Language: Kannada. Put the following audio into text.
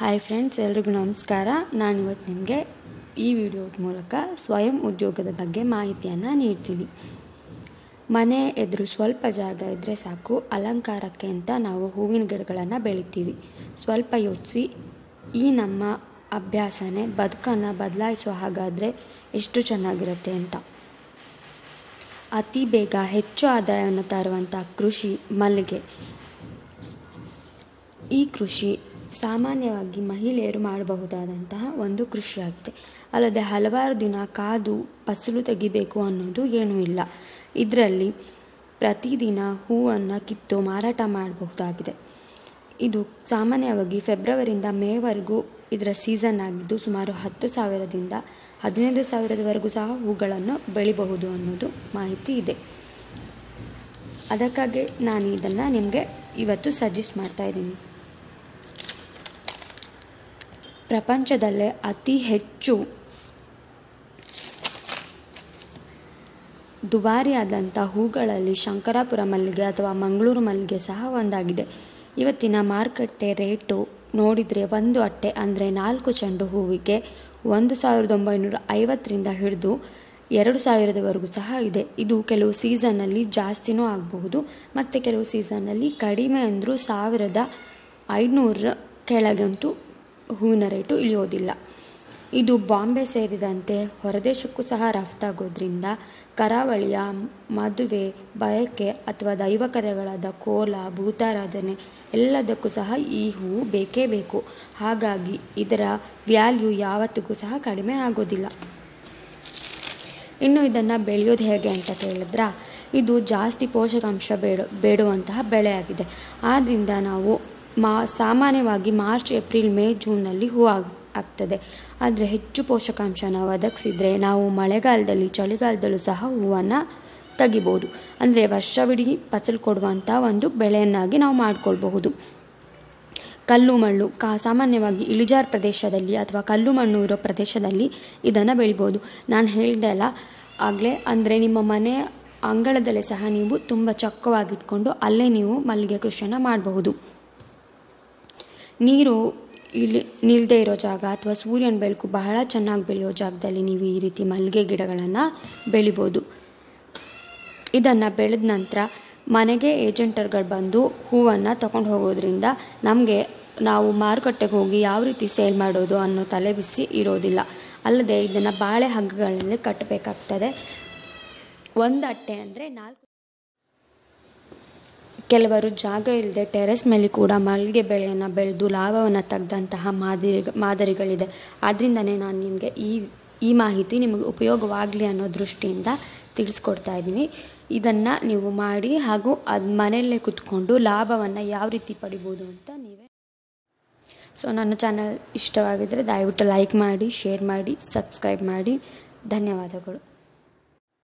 ಹಾಯ್ ಫ್ರೆಂಡ್ಸ್ ಎಲ್ರಿಗೂ ನಮಸ್ಕಾರ. ನಾನು ಇವತ್ತು ನಿಮಗೆ ಈ ವಿಡಿಯೋದ ಮೂಲಕ ಸ್ವಯಂ ಉದ್ಯೋಗದ ಬಗ್ಗೆ ಮಾಹಿತಿಯನ್ನು ನೀಡ್ತೀನಿ. ಮನೆ ಎದುರು ಸ್ವಲ್ಪ ಜಾಗ ಇದ್ದರೆ ಸಾಕು, ಅಲಂಕಾರಕ್ಕೆ ಅಂತ ನಾವು ಹೂವಿನ ಗಿಡಗಳನ್ನು ಬೆಳಿತೀವಿ. ಸ್ವಲ್ಪ ಯೋಚಿಸಿ, ಈ ನಮ್ಮ ಅಭ್ಯಾಸನೇ ಬದುಕನ್ನು ಬದಲಾಯಿಸೋ ಹಾಗಾದರೆ ಎಷ್ಟು ಚೆನ್ನಾಗಿರುತ್ತೆ ಅಂತ. ಅತಿ ಬೇಗ ಹೆಚ್ಚು ಆದಾಯವನ್ನು ತರುವಂಥ ಕೃಷಿ ಮಲ್ಲಿಗೆ. ಈ ಕೃಷಿ ಸಾಮಾನ್ಯವಾಗಿ ಮಹಿಳೆಯರು ಮಾಡಬಹುದಾದಂತಹ ಒಂದು ಕೃಷಿಯಾಗಿದೆ. ಅಲ್ಲದೆ ಹಲವಾರು ದಿನ ಕಾದು ಫಸಲು ತೆಗಿಬೇಕು ಅನ್ನೋದು ಏನೂ ಇಲ್ಲ. ಇದರಲ್ಲಿ ಪ್ರತಿದಿನ ಹೂವನ್ನು ಕಿತ್ತು ಮಾರಾಟ ಮಾಡಬಹುದಾಗಿದೆ. ಇದು ಸಾಮಾನ್ಯವಾಗಿ ಫೆಬ್ರವರಿಯಿಂದ ಮೇವರೆಗೂ ಇದರ ಸೀಸನ್ ಆಗಿದ್ದು ಸುಮಾರು ಹತ್ತು ಸಾವಿರದಿಂದ ಹದಿನೈದು ಸಾವಿರದವರೆಗೂ ಸಹ ಹೂಗಳನ್ನು ಬೆಳಿಬಹುದು ಅನ್ನೋದು ಮಾಹಿತಿ ಇದೆ. ಅದಕ್ಕಾಗಿ ನಾನು ಇದನ್ನು ನಿಮಗೆ ಇವತ್ತು ಸಜೆಸ್ಟ್ ಮಾಡ್ತಾ ಇದ್ದೀನಿ. ಪ್ರಪಂಚದಲ್ಲೇ ಅತಿ ಹೆಚ್ಚು ದುಬಾರಿಯಾದಂಥ ಹೂಗಳಲ್ಲಿ ಶಂಕರಾಪುರ ಮಲ್ಲಿಗೆ ಅಥವಾ ಮಂಗಳೂರು ಮಲ್ಲಿಗೆ ಸಹ ಒಂದಾಗಿದೆ. ಇವತ್ತಿನ ಮಾರುಕಟ್ಟೆ ರೇಟು ನೋಡಿದರೆ ಒಂದು ಅಟ್ಟೆ ಅಂದರೆ ನಾಲ್ಕು ಚೆಂಡು ಹೂವಿಗೆ ಒಂದು ಸಾವಿರದ ಒಂಬೈನೂರ ಐವತ್ತರಿಂದ ಹಿಡಿದು ಎರಡು ಸಾವಿರದವರೆಗೂ ಸಹ ಇದೆ. ಇದು ಕೆಲವು ಸೀಸನ್ನಲ್ಲಿ ಜಾಸ್ತಿನೂ ಆಗಬಹುದು. ಮತ್ತು ಕೆಲವು ಸೀಸನ್ನಲ್ಲಿ ಕಡಿಮೆ ಅಂದರೂ ಸಾವಿರದ ಐನೂರ ಕೆಳಗಂತೂ ಹೂವಿನ ರೇಟು ಇಳಿಯೋದಿಲ್ಲ. ಇದು ಬಾಂಬೆ ಸೇರಿದಂತೆ ಹೊರದೇಶಕ್ಕೂ ಸಹ ರಫ್ತಾಗೋದ್ರಿಂದ ಕರಾವಳಿಯ ಮದುವೆ, ಬಯಕೆ ಅಥವಾ ದೈವ ಕರೆಗಳಾದ ಕೋಲ, ಭೂತಾರಾಧನೆ ಎಲ್ಲದಕ್ಕೂ ಸಹ ಈ ಹೂವು ಬೇಕೇ ಬೇಕು. ಹಾಗಾಗಿ ಇದರ ವ್ಯಾಲ್ಯೂ ಯಾವತ್ತಿಗೂ ಸಹ ಕಡಿಮೆ ಆಗೋದಿಲ್ಲ. ಇನ್ನು ಇದನ್ನು ಬೆಳೆಯೋದು ಹೇಗೆ ಅಂತ ಕೇಳಿದ್ರ, ಇದು ಜಾಸ್ತಿ ಪೋಷಕಾಂಶ ಬೇಡ, ಬೇಡುವಂತಹ ಬೆಳೆಯಾಗಿದೆ ಆದ್ದರಿಂದ ನಾವು ಮಾ, ಸಾಮಾನ್ಯವಾಗಿ ಮಾರ್ಚ್, ಏಪ್ರಿಲ್, ಮೇ, ಜೂನ್ನಲ್ಲಿ ಹೂ ಆಗ್, ಆಗ್ತದೆ. ಆದರೆ ಹೆಚ್ಚು ಪೋಷಕಾಂಶನ ಒದಗಿಸಿದರೆ ನಾವು ಮಳೆಗಾಲದಲ್ಲಿ, ಚಳಿಗಾಲದಲ್ಲೂ ಸಹ ಹೂವನ್ನು ತೆಗಿಬೋದು. ಅಂದರೆ ವರ್ಷವಿಡೀ ಫಸಲು ಕೊಡುವಂಥ ಒಂದು ಬೆಳೆಯನ್ನಾಗಿ ನಾವು ಮಾಡಿಕೊಳ್ಬಹುದು. ಕಲ್ಲು ಮಣ್ಣು, ಕಾ, ಸಾಮಾನ್ಯವಾಗಿ ಇಳಿಜಾರು ಪ್ರದೇಶದಲ್ಲಿ ಅಥವಾ ಕಲ್ಲು ಮಣ್ಣು ಇರೋ ಪ್ರದೇಶದಲ್ಲಿ ಇದನ್ನು ಬೆಳಿಬೋದು. ನಾನು ಹೇಳಿದೆ ಅಲ್ಲ, ಆಗಲೇ ಅಂದರೆ ನಿಮ್ಮ ಮನೆ ಅಂಗಳದಲ್ಲೇ ಸಹ ನೀವು ತುಂಬ ಚೊಕ್ಕವಾಗಿಟ್ಕೊಂಡು ಅಲ್ಲೇ ನೀವು ಮಲ್ಲಿಗೆ ಕೃಷಿಯನ್ನು ಮಾಡಬಹುದು. ನೀರು ಇಲ್ಲಿ ನಿಲ್ಲದೆ ಇರೋ ಜಾಗ ಅಥವಾ ಸೂರ್ಯನ ಬೆಳಕು ಬಹಳ ಚೆನ್ನಾಗಿ ಬೆಳೆಯೋ ಜಾಗದಲ್ಲಿ ನೀವು ಈ ರೀತಿ ಮಲ್ಲಿಗೆ ಗಿಡಗಳನ್ನು ಬೆಳಿಬೋದು. ಇದನ್ನು ಬೆಳೆದ ನಂತರ ಮನೆಗೆ ಏಜೆಂಟರ್ಗಳು ಬಂದು ಹೂವನ್ನು ತಗೊಂಡು ಹೋಗೋದ್ರಿಂದ ನಮಗೆ ನಾವು ಮಾರುಕಟ್ಟೆಗೆ ಹೋಗಿ ಯಾವ ರೀತಿ ಸೇಲ್ ಮಾಡೋದು ಅನ್ನೋ ತಲೆ ಬಿಸಿ ಇರೋದಿಲ್ಲ. ಅಲ್ಲದೆ ಇದನ್ನು ಬಾಳೆ ಹಗ್ಗಗಳಲ್ಲಿ ಕಟ್ಟಬೇಕಾಗ್ತದೆ ಒಂದು ಅಟ್ಟೆ ಅಂದರೆ ನಾಲ್ಕು ಕೆಲವರು ಜಾಗ ಇಲ್ಲದೆ ಟೆರೆಸ್ ಮೇಲೆ ಕೂಡ ಮಲ್ಲಿಗೆ ಬೆಳೆಯನ್ನು ಬೆಳೆದು ಲಾಭವನ್ನು ತೆಗೆದಂತಹ ಮಾದರಿ ಮಾದರಿಗಳಿದೆ. ಆದ್ದರಿಂದನೇ ನಾನು ನಿಮಗೆ ಈ ಈ ಮಾಹಿತಿ ನಿಮಗೆ ಉಪಯೋಗವಾಗಲಿ ಅನ್ನೋ ದೃಷ್ಟಿಯಿಂದ ತಿಳಿಸ್ಕೊಡ್ತಾ ಇದ್ದೀನಿ. ಇದನ್ನು ನೀವು ಮಾಡಿ ಹಾಗೂ ಅದು ಮನೆಯಲ್ಲೇ ಕುತ್ಕೊಂಡು ಲಾಭವನ್ನು ಯಾವ ರೀತಿ ಪಡಿಬೋದು ಅಂತ ನೀವೇ ಸೊ ನನ್ನ ಚಾನಲ್ ಇಷ್ಟವಾಗಿದ್ದರೆ ದಯವಿಟ್ಟು ಲೈಕ್ ಮಾಡಿ ಶೇರ್ ಮಾಡಿ ಸಬ್ಸ್ಕ್ರೈಬ್ ಮಾಡಿ. ಧನ್ಯವಾದಗಳು.